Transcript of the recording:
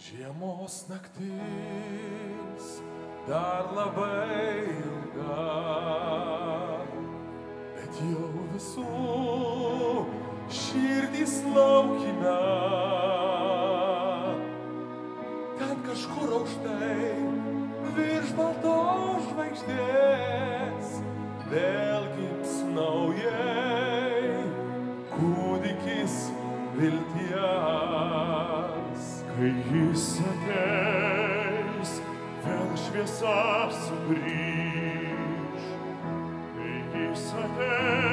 Žiemos naktis dar labai ilga, bet jau visų širdys laukime. Ten kažkur aukštai virš baltos žvaigždės vėl vilties. Kai jis ateis, vėl šviesa sugrįž. Kai jis ateis,